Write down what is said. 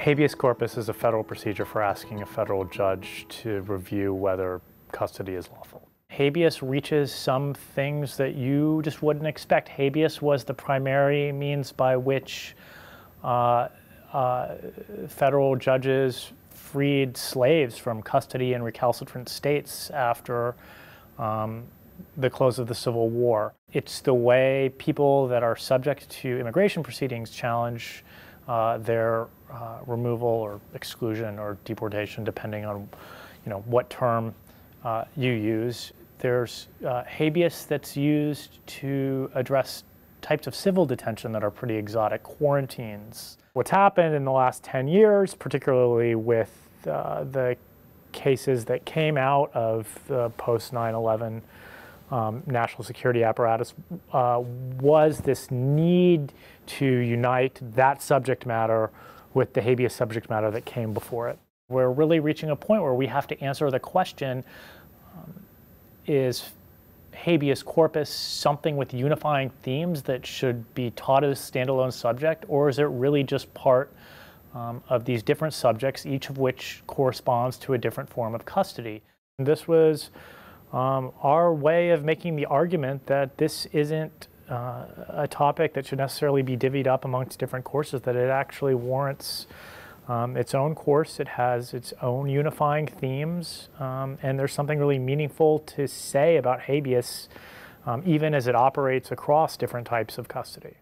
Habeas corpus is a federal procedure for asking a federal judge to review whether custody is lawful. Habeas reaches some things that you just wouldn't expect. Habeas was the primary means by which uh, uh, federal judges freed slaves from custody in recalcitrant states after um, the close of the Civil War. It's the way people that are subject to immigration proceedings challenge uh, their uh, removal or exclusion or deportation, depending on you know what term uh, you use. There's uh, habeas that's used to address types of civil detention that are pretty exotic, quarantines. What's happened in the last 10 years, particularly with uh, the cases that came out of the post 9 11 um, national security apparatus, uh, was this need to unite that subject matter with the habeas subject matter that came before it. We're really reaching a point where we have to answer the question um, is habeas corpus something with unifying themes that should be taught as a standalone subject, or is it really just part um, of these different subjects, each of which corresponds to a different form of custody? And this was um, our way of making the argument that this isn't uh, a topic that should necessarily be divvied up amongst different courses, that it actually warrants um, its own course. It has its own unifying themes, um, and there's something really meaningful to say about habeas, um, even as it operates across different types of custody.